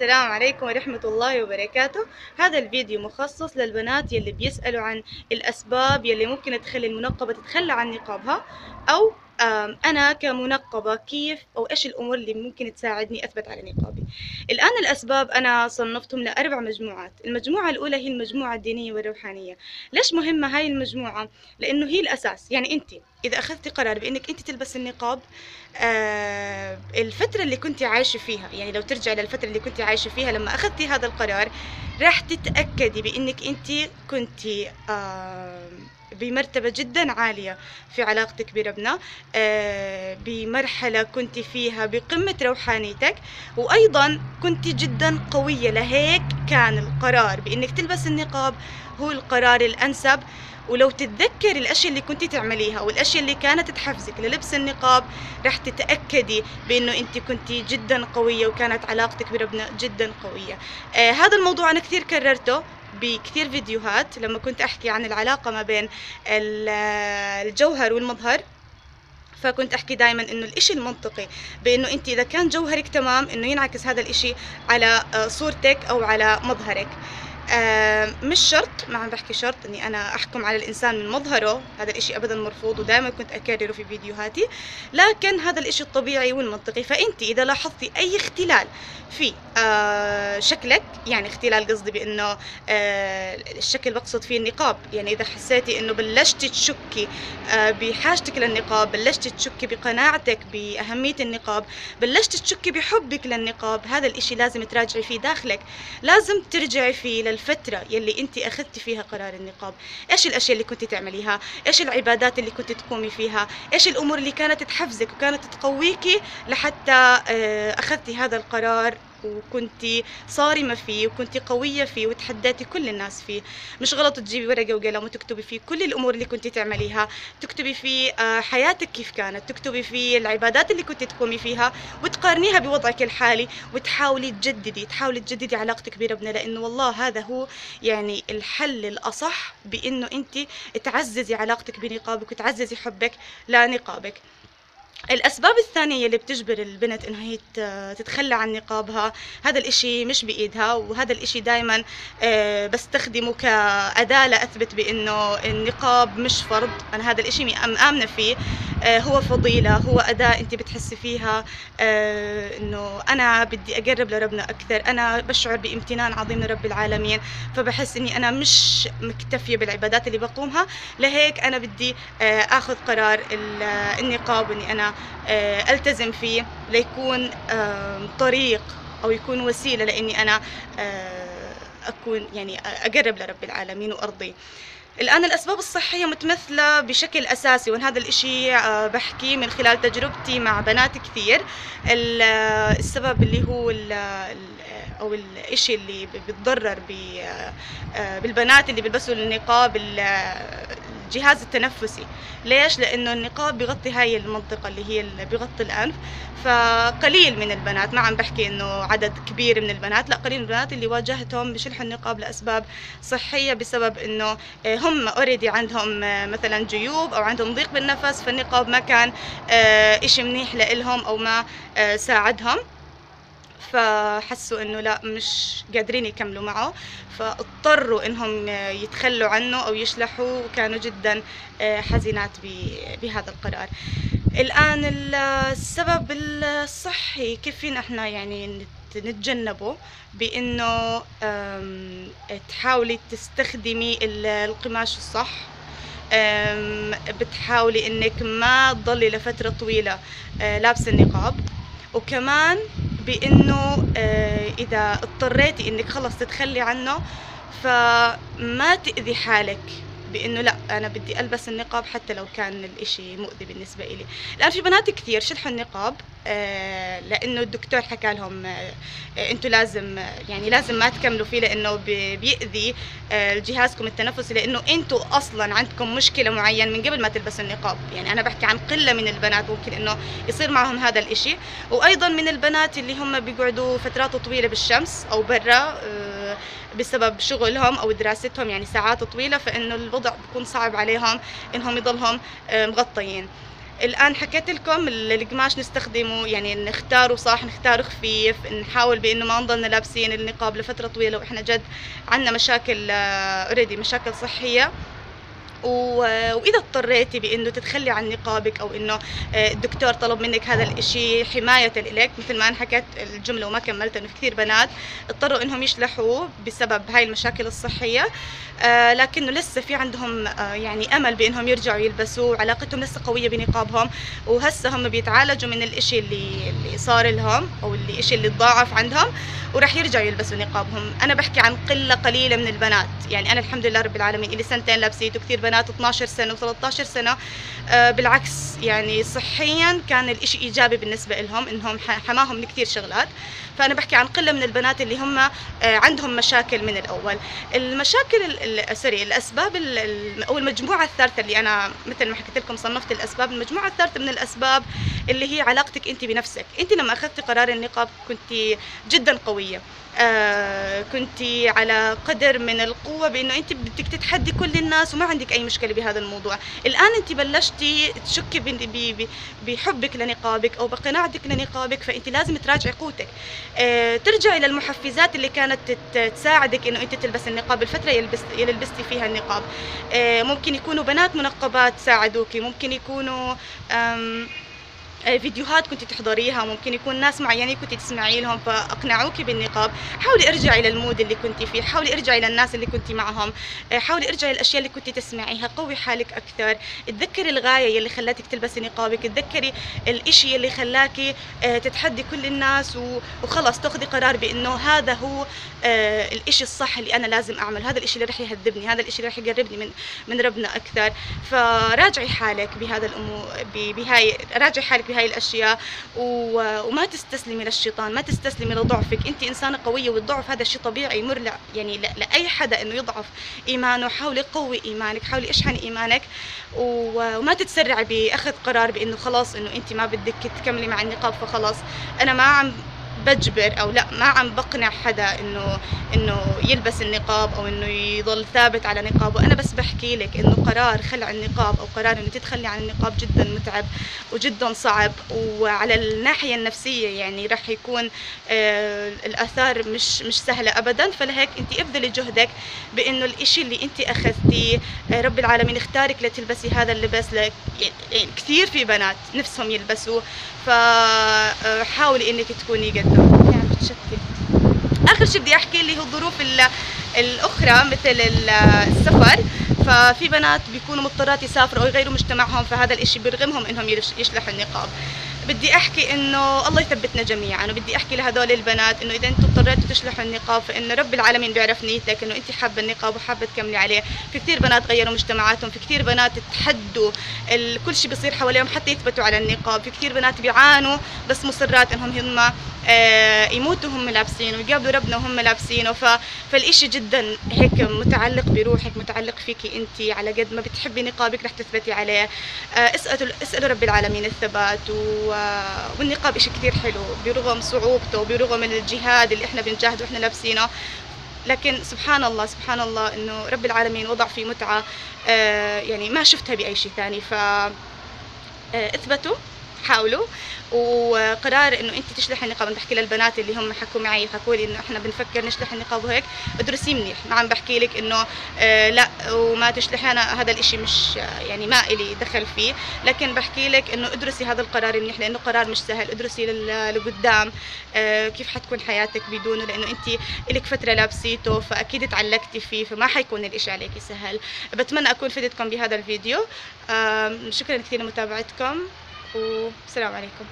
السلام عليكم ورحمة الله وبركاته. هذا الفيديو مخصص للبنات يلي بيسألوا عن الأسباب يلي ممكن تخلي المنقبة تتخلى عن نقابها أو أنا كمنقبة كيف أو إيش الأمور اللي ممكن تساعدني أثبت على نقابي؟ الآن الأسباب أنا صنفتهم لأربع مجموعات. المجموعة الأولى هي المجموعة الدينية والروحانية. ليش مهمة هاي المجموعة؟ لأنه هي الأساس. يعني أنت إذا أخذتي قرار بأنك أنت تلبس النقاب آه الفترة اللي كنت عايشة فيها يعني لو ترجع للفترة اللي كنت عايشة فيها لما أخذتي هذا القرار راح تتأكدي بأنك أنت كنت آه بمرتبة جدا عالية في علاقتك بربنا آه بمرحلة كنت فيها بقمة روحانيتك وأيضا كنت جدا قوية لهيك كان القرار بأنك تلبس النقاب هو القرار الأنسب. ولو تتذكر الأشياء اللي كنت تعمليها والأشياء اللي كانت تحفزك للبس النقاب راح تتأكدي بإنه أنت كنت جدا قوية وكانت علاقتك بربنا جدا قوية. آه هذا الموضوع أنا كثير كررته. بكثير فيديوهات لما كنت أحكي عن العلاقة ما بين ال- الجوهر والمظهر. فكنت أحكي دائما إنه الإشي المنطقي بإنه أنت إذا كان جوهرك تمام إنه ينعكس هذا الإشي على آه، صورتك أو على مظهرك. مش شرط ما عم بحكي شرط إني أنا أحكم على الإنسان من مظهره هذا الإشي ابدا مرفوض ودائما كنت أكرره في فيديوهاتي لكن هذا الإشي الطبيعي والمنطقي. فانت إذا لاحظتي أي اختلال في آه، شكلك يعني اختلال قصدي بإنه آه، الشكل بقصد فيه النقاب يعني إذا حسيتي إنه بلشتي تشكي آه، بحاجتك للنقاب بلشتي تشكي بقناعتك بأهمية النقاب بلشتي تشكي بحبك للنقاب هذا الإشي لازم تراجعي فيه داخلك لازم ترجعي فيه للفترة يلي انت أخذتي فيها قرار النقاب؟ إيش الأشياء اللي كنت تعمليها؟ إيش العبادات اللي كنت تقومي فيها؟ إيش الأمور اللي كانت تحفزك وكانت تقويكي لحتى آه، أخذتي هذا القرار؟ وكنت صارمة فيه وكنت قوية فيه وتحديتي كل الناس فيه. مش غلط تجيبي ورقة وقلم وتكتبي فيه كل الأمور اللي كنت تعمليها. تكتبي فيه آه، حياتك كيف كانت. تكتبي فيه العبادات اللي كنت تقومي فيها وتقارنيها بوضعك الحالي. وتحاولي تجددي تحاولي تجددي علاقتك بربنا لأنه والله هذا هو يعني الحل الأصح بأنه أنت تعززي علاقتك بنقابك وتعززي حبك لنقابك. الأسباب الثانية اللي بتجبر البنت إنها هي تتخلى عن نقابها هذا الإشي مش بإيدها وهذا الإشي دايما آه، بستخدمه كأداة لأثبت بإنه النقاب مش فرض. أنا هذا الإشي مأم- آمنة فيه. آه، هو فضيلة هو أداة أنت بتحسي فيها آه، إنه أنا بدي أقرب لربنا أكثر أنا بشعر بامتنان عظيم لرب العالمين فبحس إني أنا مش مكتفية بالعبادات اللي بقومها. لهيك أنا بدي آخذ قرار ال- النقاب إني أنا آه، ألتزم فيه ليكون طريق أو يكون وسيلة لإني أنا آه، أكون يعني أقرب لرب العالمين وارضيه الآن الأسباب الصحية متمثلة بشكل أساسي وأن هذا الإشي آه، بحكي من خلال تجربتي مع بنات كثير. ال- السبب اللي هو أو الإشي اللي ب- بتضرر ب- آه، بالبنات اللي بيلبسوا النقاب ال- الجهاز التنفسي. ليش؟ لأنه النقاب بيغطي هاي المنطقة اللي هي اللي بيغطي الأنف. فقليل من البنات ما عم بحكي إنه عدد كبير من البنات لا قليل من البنات اللي واجهتهم بشلحوا النقاب لأسباب صحية بسبب إنه آه، هم اوريدي عندهم آه، مثلا جيوب أو عندهم ضيق بالنفس فالنقاب ما كان آه، إشي منيح لإلهم أو ما ساعدهم. فحسوا إنه لا مش قادرين يكملوا معه. فاضطروا إنهم يتخلوا عنه أو يشلحوا وكانوا جدا آه، حزينات بهذا القرار. الآن ال- السبب الصحي كيف فينا إحنا يعني نت- نتجنبه؟ بإنه تحاولي تستخدمي ال- القماش الصح. بتحاولي إنك ما تضلي لفترة طويلة آه، لابسة النقاب. وكمان بإنه آه، إذا اضطريتي إنك خلص تتخلي عنه فما تأذي حالك. بإنه لا أنا بدي ألبس النقاب حتى لو كان الإشي مؤذي بالنسبة إلي. الآن في بنات كثير شلحوا النقاب آه، لإنه الدكتور حكى لهم آه، آه، أنتوا لازم يعني لازم ما تكملوا فيه لإنه بي- بيأذي جهازكم التنفسي لإنه أنتوا أصلا عندكم مشكلة معين من قبل ما تلبسوا النقاب. يعني أنا بحكي عن قلة من البنات ممكن إنه يصير معهم هذا الإشي. وأيضا من البنات اللي هم بيقعدوا فترات طويلة بالشمس أو برا بسبب شغلهم أو دراستهم يعني ساعات طويلة فإنه الوضع بيكون صعب عليهم إنهم يضلهم آه، مغطيين. الآن حكيت لكم القماش نستخدمه يعني نختاره صح نختاره خفيف نحاول بإنه ما نضلنا لابسين النقاب لفترة طويلة وإحنا جد عندنا مشاكل اوريدي مشاكل صحية. وإذا اضطريتي بإنه تتخلي عن نقابك أو إنه آه، الدكتور طلب منك هذا الإشي حماية لك مثل ما أنا حكيت الجملة وما كملت إنه كثير بنات اضطروا إنهم يشلحوا بسبب هاي المشاكل الصحية آه لكنه لسه في عندهم آه يعني أمل بإنهم يرجعوا يلبسوا وعلاقتهم لسه قوية بنقابهم وهسه هم بيتعالجوا من الإشي اللي اللي صار لهم أو الإشي اللي تضاعف عندهم وراح يرجعوا يلبسوا نقابهم. أنا بحكي عن قلة قليلة من البنات يعني أنا الحمد لله رب العالمين اللي سنتين لابسيته كثير بنات 12 سنة و13 سنة آه بالعكس يعني صحيا كان الإشي إيجابي بالنسبة لهم إنهم حماهم من كثير شغلات. فأنا بحكي عن قلة من البنات اللي هم آه عندهم مشاكل من الأول. المشاكل سوري الأسباب أو المجموعة الثالثة اللي أنا مثل ما حكيت لكم صنفت الأسباب. المجموعة الثالثة من الأسباب اللي هي علاقتك أنت بنفسك. أنت لما اخذتي قرار النقاب كنت جدا قوية. آه كنت على قدر من القوة بأنه أنت بدك تتحدي كل الناس وما عندك أي مشكلة بهذا الموضوع. الآن أنت بلشتي تشكي بحبك لنقابك أو بقناعتك لنقابك فأنت لازم تراجعي قوتك. آه ترجعي للمحفزات اللي كانت تساعدك إنه أنت تلبس النقاب. الفترة اللي لبستي فيها النقاب. آه ممكن يكونوا بنات منقبات ساعدوكي ممكن يكونوا فيديوهات كنت تحضريها ممكن يكون ناس معينين كنت تسمعي لهم فأقنعوك بالنقاب. حاولي ارجعي للمود اللي كنت فيه حاولي ارجعي للناس اللي كنت معهم آه، حاولي ارجعي للأشياء اللي كنت تسمعيها. قوي حالك أكثر. تذكري الغاية اللي خلاتك تلبسي نقابك تذكري الإشي اللي خلاكي آه، تتحدي كل الناس وخلص تاخذي قرار بإنه هذا هو الإشي الصح اللي أنا لازم أعمل. هذا الإشي اللي رح يهذبني هذا الإشي اللي رح يقربني من من ربنا أكثر. فراجعي حالك بهذا الأمور بهاي راجعي حالك بهاي الأشياء. وما تستسلمي للشيطان ما تستسلمي لضعفك. أنت إنسانة قوية والضعف هذا شيء طبيعي يمر يعني لأي حدا إنه يضعف إيمانه. حاولي قوي إيمانك حاولي اشحني إيمانك. وما تتسرعي بأخذ قرار بإنه خلاص إنه أنت ما بدك تكملي مع النقاب فخلاص أنا ما عم بجبر أو لا ما عم بقنع حدا إنه إنه يلبس النقاب أو إنه يضل ثابت على نقابه. أنا بس بحكي لك إنه قرار خلع النقاب أو قرار إنه تتخلي عن النقاب جدا متعب وجدا صعب. وعلى الناحية النفسية يعني راح يكون آه الآثار مش مش سهلة ابدا. فلهيك أنت ابذلي جهدك بإنه الإشي اللي أنت أخذتيه آه رب العالمين اختارك لتلبسي هذا اللبس لك يعني كثير في بنات نفسهم يلبسوه. فحاولي إنك تكوني قدهم يعني بتشتت آخر شيء بدي أحكي اللي هو الظروف الأخرى مثل السفر. ففي بنات بيكونوا مضطرات يسافروا أو يغيروا مجتمعهم فهذا الإشي بيرغمهم إنهم يشلحوا النقاب. بدي أحكي إنه الله يثبتنا جميعا وبدي أحكي لهدول البنات إنه إذا أنتم اضطريتوا تشلحوا النقاب فإن رب العالمين بيعرف نيتك إنه انت حابة النقاب وحابة تكملي عليه. في كثير بنات غيروا مجتمعاتهم في كثير بنات تحدوا كل شيء بيصير حواليهم حتى يثبتوا على النقاب. في كثير بنات بيعانوا بس مصرات إنهم هم يموتوا هم لابسينه ويقابلوا ربنا وهم لابسينه فالإشي جدا هيك متعلق بروحك متعلق فيكي أنت على قد ما بتحبي نقابك رح تثبتي عليه. آه، اسألوا اسألوا رب العالمين الثبات والنقاب إشي كثير حلو برغم صعوبته برغم الجهاد اللي إحنا بنجاهد وإحنا لابسينه. لكن سبحان الله سبحان الله إنه رب العالمين وضع فيه متعة آه، يعني ما شفتها بأي شيء ثاني. ف اثبتوا. حاولوا وقرار إنه أنت تشلحي النقاب أنا بحكي للبنات اللي هم حكوا معي حكوا لي إنه إحنا بنفكر نشلح النقاب وهيك. ادرسي منيح ما عم بحكي لك إنه آه لا وما تشلحي أنا هذا الإشي مش يعني ما إلي دخل فيه. لكن بحكي لك إنه ادرسي هذا القرار منيح لأنه قرار مش سهل. ادرسي لقدام آه كيف حتكون حياتك بدونه لأنه أنت لك فترة لابسيته فأكيد تعلقتي فيه فما حيكون الإشي عليكي سهل. بتمنى أكون فدتكم بهذا الفيديو. آه شكرا كثير لمتابعتكم. والسلام عليكم